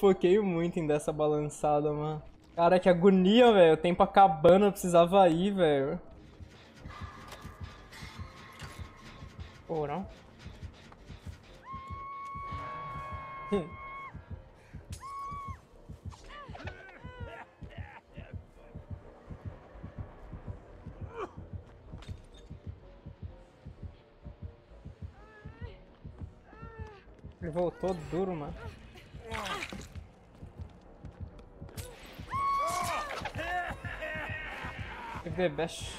foquei muito em dessa balançada, mano. Cara, que agonia, velho. O tempo acabando, eu precisava ir, velho. Pô, não? Ele voltou duro, mano. Best.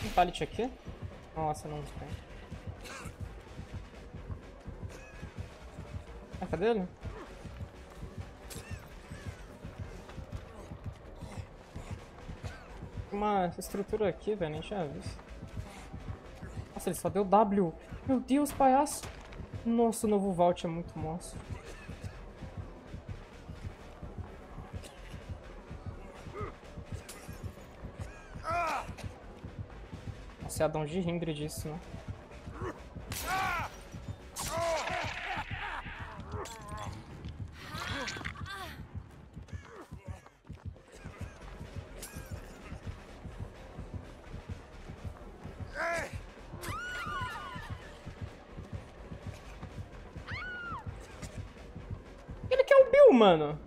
Tem pallet aqui? Nossa, não tem. Ah, cadê ele? Uma estrutura aqui, velho, nem tinha visto. Nossa, ele só deu W. Meu Deus, palhaço. Nossa, o novo Vault é muito monstro. Nossa, é a de Hindri disso, né? Mano.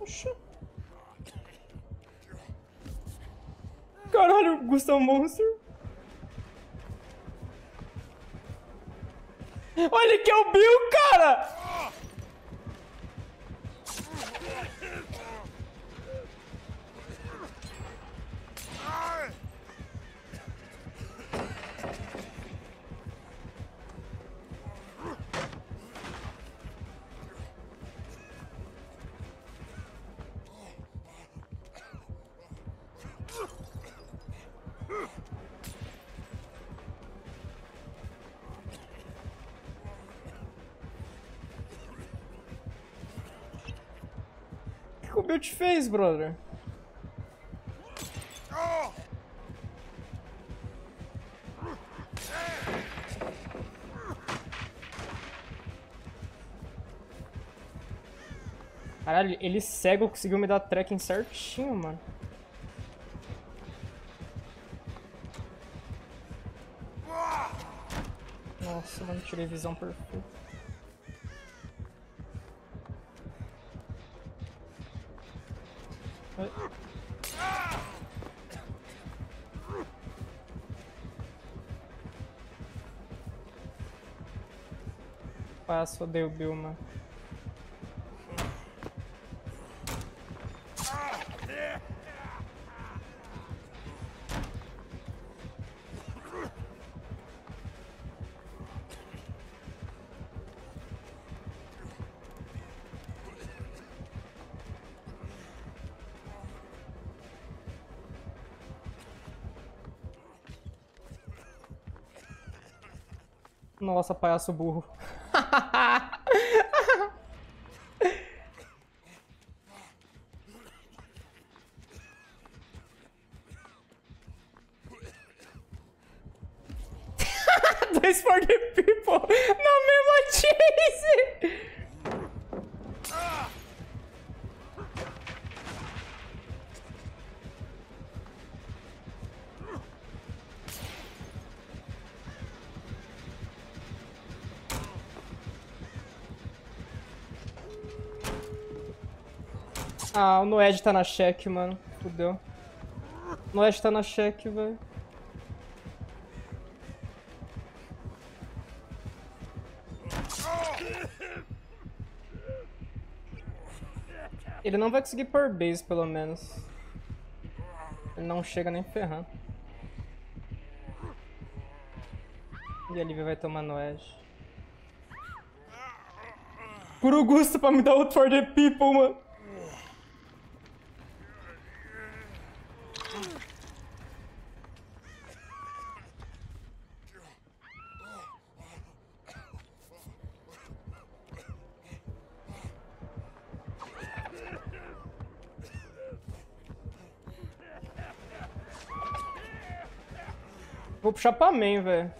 Oxa. Caralho, Gustavo Monster. Olha que é o Bill, cara! O te fez, brother? Caralho, ele cego conseguiu me dar tracking certinho, mano. Nossa, mano, tirei visão perfeita. Passo, odeio Bilma. Nossa, palhaço burro. Dois for the people na mesma chase! Ah, o Noed tá na cheque, mano. Fudeu. O Noed tá na cheque, velho. Ele não vai conseguir pôr base, pelo menos. Ele não chega nem ferrando. E a Lívia vai tomar Noed. Por Augusto pra me dar outro for the people, mano. Vou puxar pra main, velho.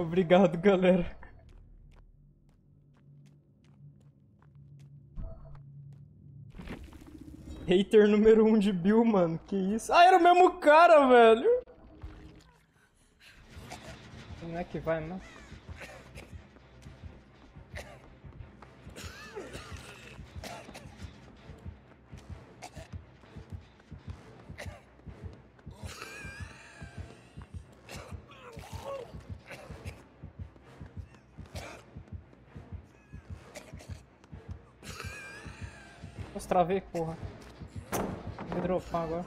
Obrigado, galera. Hater número 1 um de Bill, mano. Que isso? Ah, era o mesmo cara, velho. Como é que vai, mano? Nossa, travei, porra. Vou dropar agora.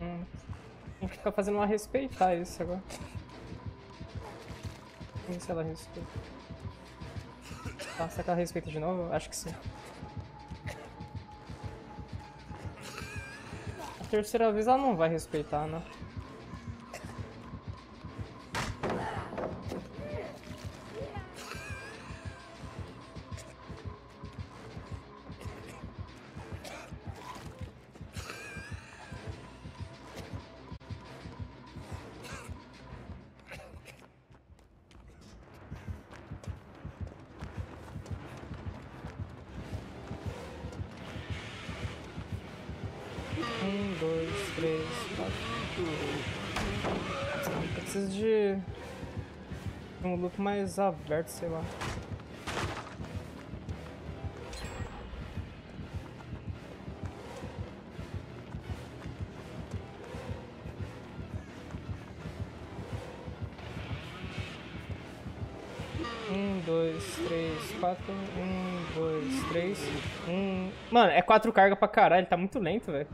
Hum. Tem que ficar fazendo uma respeitar isso agora. Vamos se ela respeita. Tá, será que ela respeita de novo? Acho que sim. A terceira vez ela não vai respeitar, né? Três, quatro. Preciso de um look mais aberto, sei lá. Um, dois, três, quatro. Um, dois, três. Um. Mano, é quatro cargas pra caralho, tá muito lento, velho.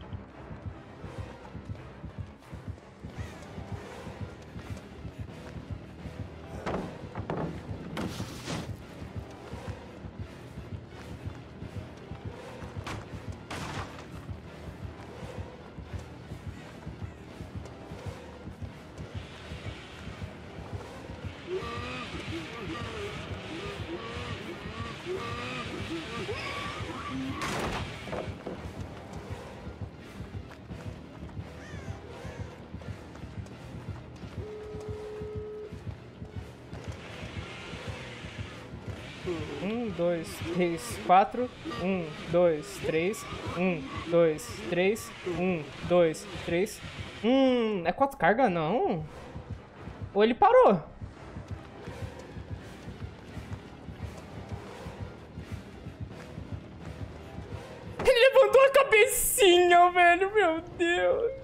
Dois, três, quatro. Um, dois, três. Um, dois, três. Um, dois, três. Hum, é quatro cargas não? Ou ele parou? Ele levantou a cabecinha, velho, meu Deus.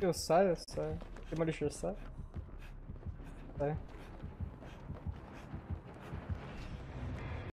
Eu saio, eu saio. Demolishor sai. Sai.